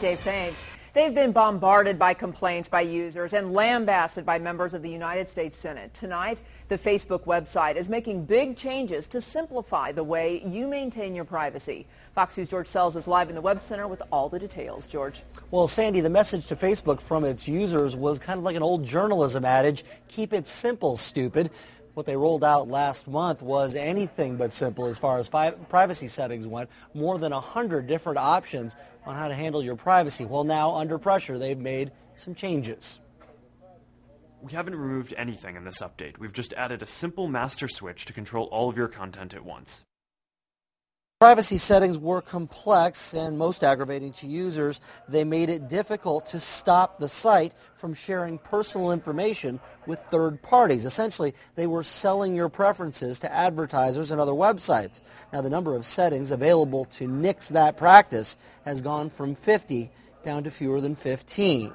Dave, thanks. They've been bombarded by complaints by users and lambasted by members of the United States Senate. Tonight, the Facebook website is making big changes to simplify the way you maintain your privacy. Fox News' George Sells is live in the Web Center with all the details. George. Well, Sandy, the message to Facebook from its users was kind of like an old journalism adage, keep it simple, stupid. What they rolled out last month was anything but simple as far as privacy settings went. More than 100 different options on how to handle your privacy. Well, now, under pressure, they've made some changes. We haven't removed anything in this update. We've just added a simple master switch to control all of your content at once. Privacy settings were complex and most aggravating to users. They made it difficult to stop the site from sharing personal information with third parties. Essentially, they were selling your preferences to advertisers and other websites. Now, the number of settings available to nix that practice has gone from 50 down to fewer than 15.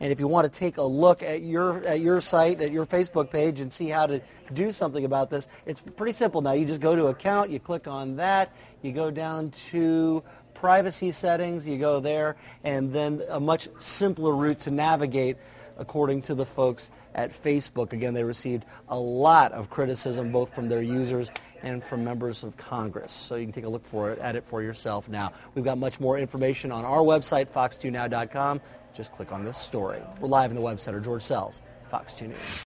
And if you want to take a look at your at your site, at your Facebook page, and see how to do something about this, it's pretty simple now. You just go to account, you click on that, you go down to privacy settings, you go there, and then a much simpler route to navigate according to the folks at Facebook. Again, they received a lot of criticism both from their users and from members of Congress. So you can take a look for it, at it for yourself now. We've got much more information on our website, fox2now.com. Just click on this story. We're live in the Web Center. George Sells, Fox 2 News.